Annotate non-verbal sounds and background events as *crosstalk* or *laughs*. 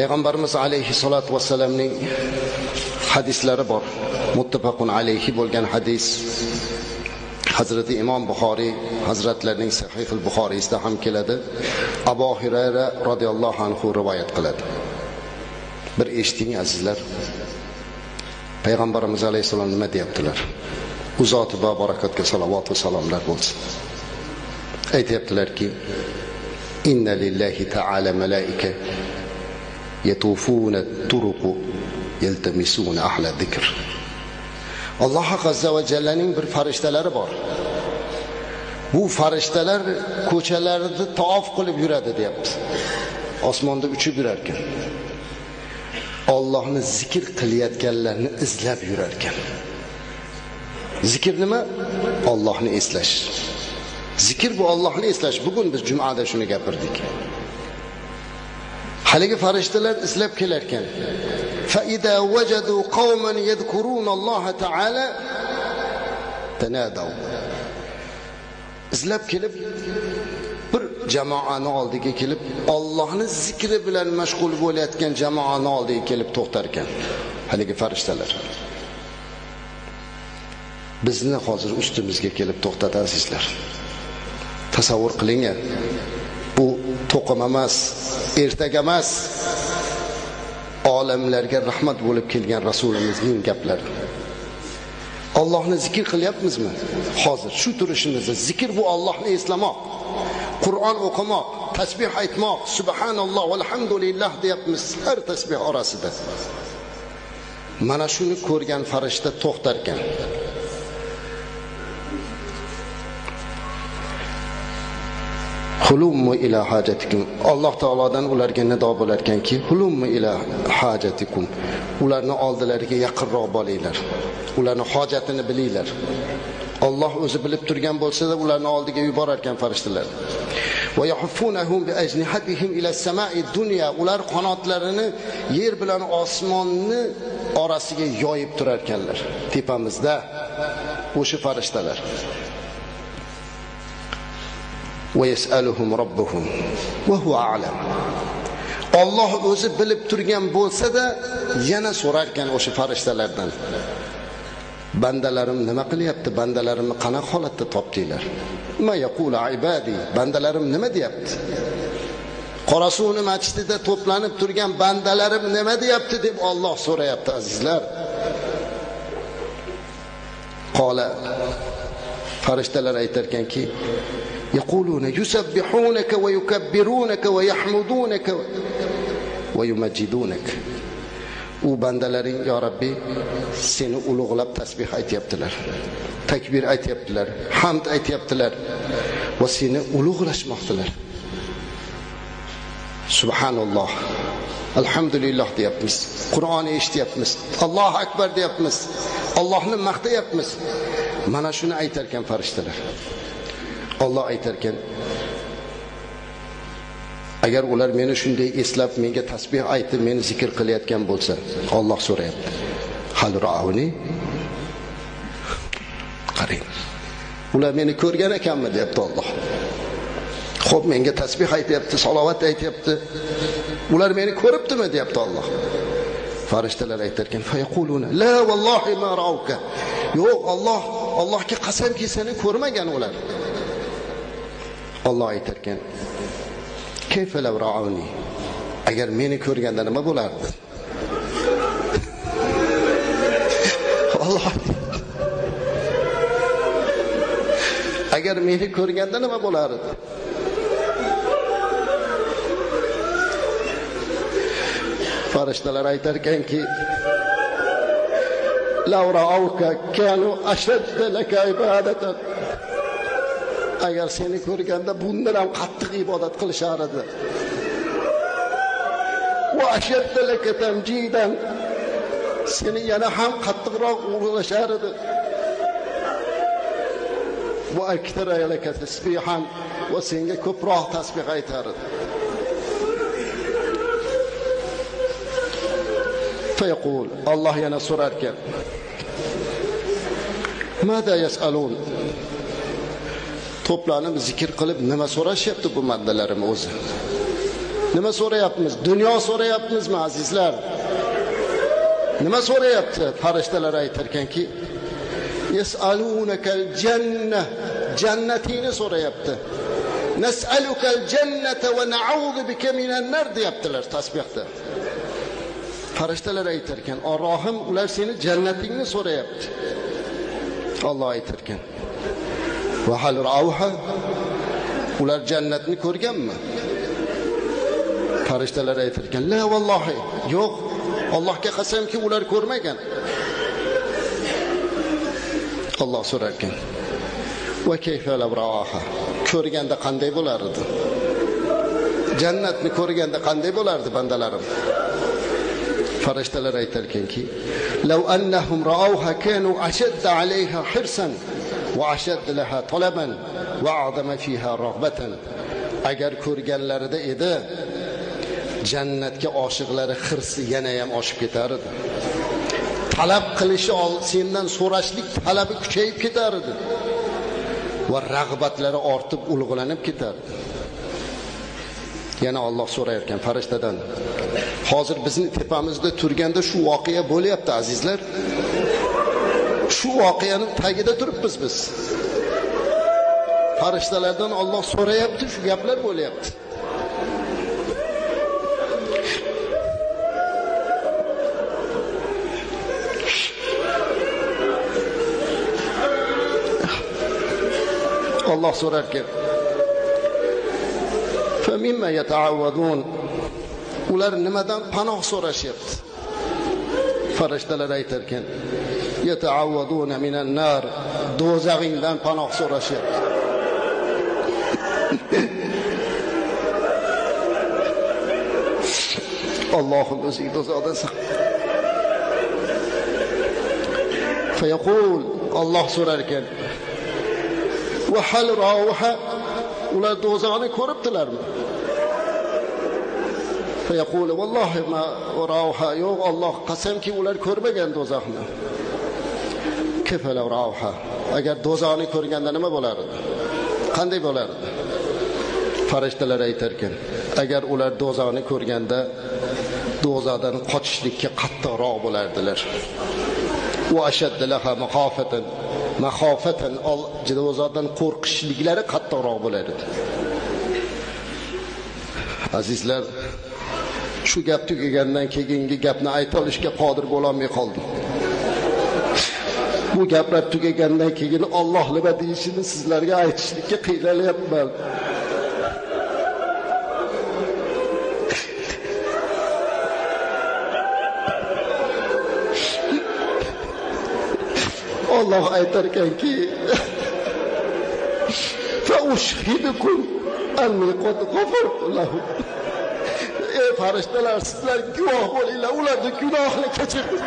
payg'ambarimiz alayhissalotu vassalamning hadislari bor. Muttafaqun alayhi bo'lgan hadis hazrati imom buxoriy hazratlarining sahihil buxoriysida ham keladi. Abu hurayra roziyallohu anhu rivoyat qiladi. Bir eshiting azizlar. Payg'ambarimiz alayhissalom nima deyaptilar? U zoti va barakotga salovat va salomlar bo'lsin. Aytyaptilarki inna lillahi ta'ala malaika yatufuna turuqu yaltamisuna ahla zikr alloh azza va jallaning bir farishtalari bor. Bu farishtalar ko'chalarni taof qilib yuradi deyapti. Osmonda uchib yurar ekan ollohni zikr qilayotganlarni izlab yurar ekan zikr nima? Ollohni eslash. zikr bu ollohni eslash bugun biz jumada shuni gapirdik haligi farishtalar izlab kelar ekan فإذا وجدوا قوما يذكرون الله تعالى تنادوا izlab kelib bir jamoani oldiga kelib Allohni zikri bilan mashg'ul bo'layotgan jamoani oldiga kelib to'xtar ekan haligi farishtalar bizni hozir ustimizga kelib to'xtatasizlar Tasavvur qiling bu to'qim emas ertaga emas. Olamlarga rahmat bo'lib kelgan rasulimizning gaplari. Allohni zikr qilyapmizmi? Hozir shu turishimizda zikr bu Allohni eslamoq Qur'on o'qimoq tasbih aytmoq. Subhanalloh alhamdulillah deyapmiz har tasbih orasida. Mana shuni ko'rgan farishta to'xtar hulummu ila hajatikum. Alloh taolodan ularga nido bo'larkanki hulummu ila hajatikum. Ularni oldilariga yaqinroq bo'linglar. Ularni hojatini bilinglar. Alloh o'zi bilib turgan bo'lsa-da ularni oldiga yuborar ekan farishtalar bi ajnihatihim ila samai dunya. Ular qanotlarini yer bilan osmonni orasiga yoyib turar ekanlar tepamizda o'sha farishtalar. ويسألهم ربهم وهو أعلم Alloh o'zi bilib turgan bo'lsa-da yana so'rar ekan o'sha farishtalardan bandalarim nima qilyapti bandalarimni qanaqa holatda topdinglar ma yaqulu ibadi bandalarim nima deyapti qorasuvni masjidida to'planib turgan bandalarim nima deyapti deb Alloh so'rayapti azizlar qola farishtalar aytar ekanki يقولون يسبحونك ويكبرونك ويحمدونك ويمجدونك u bandalaring yo rabbiy seni ulug'lab tasbih aytyaptilar takbir aytyaptilar hamd aytyaptilar va seni ulug'lashmoqdilar subhanalloh alhamdulillah deyapmiz qur'on eshityapmiz allohu akbar deyapmiz allohni maqtayapmiz mana shuni aytar ekan farishtalar Alloh aytar ekan agar ular meni shunday eslab menga tasbih aytib meni zikr qilayotgan bo'lsa Alloh so'rayapti hal rauni qarang ular meni ko'rgan ekanmi deyapti Alloh Xo'p, menga tasbih aytyapti, salovat aytyapti. Ular meni ko'ribdimi deyapti Alloh. Farishtalar aytar ekan, "Fayaquluna la vallohi ma rauka." Yo'q, Alloh, Allohga qasamki seni ko'rmagan ular. *laughs* Alloh aytarkan? Agar meni ko'rganda nima bo'lardi? Alloh Agar meni ko'rganda nima bo'lardi? farishtalar aytar ekanki kanu ashadda laka ibadatan agar seni ko'rganda bundan ham qattiq ibodat qilishar edi va ashadda laka tamjidan seni yana ham qattiqroq ulug'lashar edi va aktara laka tasbihan va senga ko'proq tasbih aytar edi فيقول الله ينا سرارك ماذا يسألون to'planib zikr qilib nima so'rashyapti bu bandalarim o'zi? Nima so'rayapmiz? Dunyo so'rayapmizmi azizlar? Nima so'rayapti? Farishtalar aytar ekanki yasalunakal janna jannatingni so'rayapti. Nas'alukal jannata va na'udhu bika minan nar deyaptilar tasbehda farishtalar aytar ekan rohim ular seni jannatingni so'rayapti. Olloh aytar ekan va hal ravha ular jannatni ko'rganmi? Farishtalar aytar ekan la vallohi yo'q allohga qasamki ular ko'rmagan. Alloh so'rar ekan va kayfa ko'rganda qanday bo'lardi? Jannatni ko'rganda qanday bo'lardi bandalarim? Farishtalar aytar ekanki law annahum ra'awha kanu ashadda 'alayha hirsan. Va ashadd laha talaban va a'zama fiha raghbatan agar ko'rganlarida edi jannatga oshiqlari hirsi yana ham oshib ketar edi talab qilishi sendan so'rashlik talabi kuchayib ketar edi va rag'batlari ortib ulg'lanib ketardi yana Alloh so'rayotgan farishtadan hozir bizni tepamizda turganda shu voqea bo'lyapti azizlar shu voqeani tagida turibmiz biz. Farishtalardan Alloh so'rayapti shu gaplar bo'lyapti. Alloh so'rarkan ular nimadan panoh so'rashyapti? Farishtalar aytar ekan minan nar do'zaxingdan panoh so'rashyapti Allohim o'zing do'zaxdan saqla fayaqul Alloh so'rar ekan va hal ular do'zaxni ko'ribdilarmi fayaqulu vallohi ma ravha yo'q Alloh qasamki ular ko'rmagan do'zaxni kefala agar do'zaxni ko'rganda nima bo'lar edi qanday bo'lar edi farishtalar aytarkan agar ular do'zaxni ko'rganda do'zaxdan qochishlikka qattiqroq bo'lardilar. Laha mahofatan do'zaxdan qo'rqishliklari qattiqroq bo'lar edi azizlar shu gap tugagandan keyingi gapni ayta olishga qodir bo'lolmay qoldim. Bu gaplar tugagandan keyin Alloh nima deyishini sizlarga aytishlikka qiynalyapman Alloh aytar ekanki fa ushhidukum ey farishtalar sizlar guvoh bo'linglar ularni gunohini kechirdim